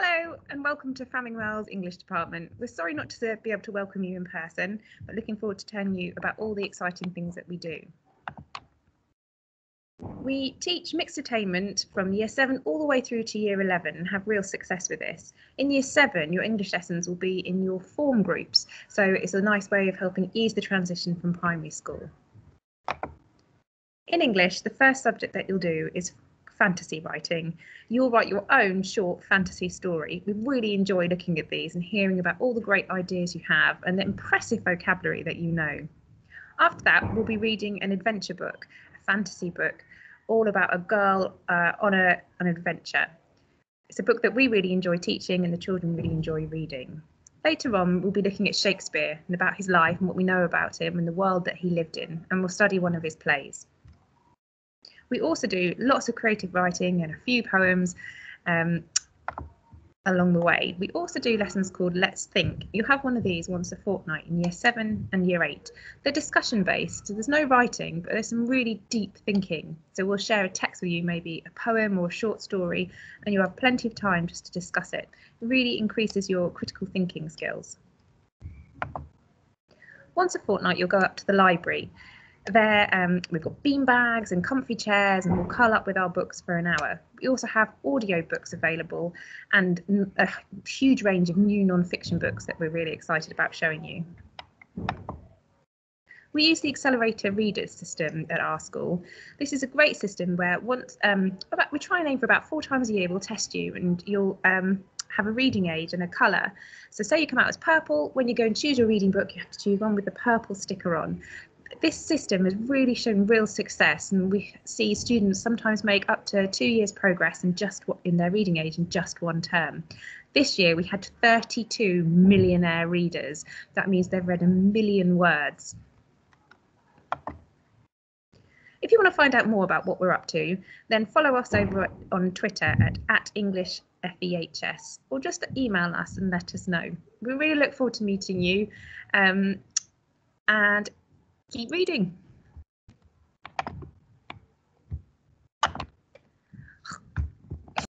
Hello and welcome to Wells English Department. We're sorry not to be able to welcome you in person, but looking forward to telling you about all the exciting things that we do. We teach mixed attainment from year 7 all the way through to year 11 and have real success with this. In year 7, your English lessons will be in your form groups, so it's a nice way of helping ease the transition from primary school. In English, the first subject that you'll do is fantasy writing. You'll write your own short fantasy story. We really enjoy looking at these and hearing about all the great ideas you have and the impressive vocabulary that you know. After that, we'll be reading an adventure book, a fantasy book, all about a girl uh, on a, an adventure. It's a book that we really enjoy teaching and the children really enjoy reading. Later on, we'll be looking at Shakespeare and about his life and what we know about him and the world that he lived in, and we'll study one of his plays. We also do lots of creative writing and a few poems um, along the way. We also do lessons called Let's Think. You have one of these once a fortnight in year seven and year eight. They're discussion based, so there's no writing, but there's some really deep thinking. So we'll share a text with you, maybe a poem or a short story, and you'll have plenty of time just to discuss it. It really increases your critical thinking skills. Once a fortnight, you'll go up to the library there, um, we've got bean bags and comfy chairs, and we'll curl up with our books for an hour. We also have audio books available and a huge range of new non-fiction books that we're really excited about showing you. We use the Accelerated Readers system at our school. This is a great system where once um, about, we try and aim for about four times a year. We'll test you, and you'll um, have a reading age and a colour. So say you come out as purple, when you go and choose your reading book, you have to choose one with the purple sticker on this system has really shown real success and we see students sometimes make up to two years progress in just what in their reading age in just one term. This year we had 32 millionaire readers. That means they've read a million words. If you want to find out more about what we're up to, then follow us over on Twitter at, at EnglishFEHS or just email us and let us know. We really look forward to meeting you. Um, and keep reading.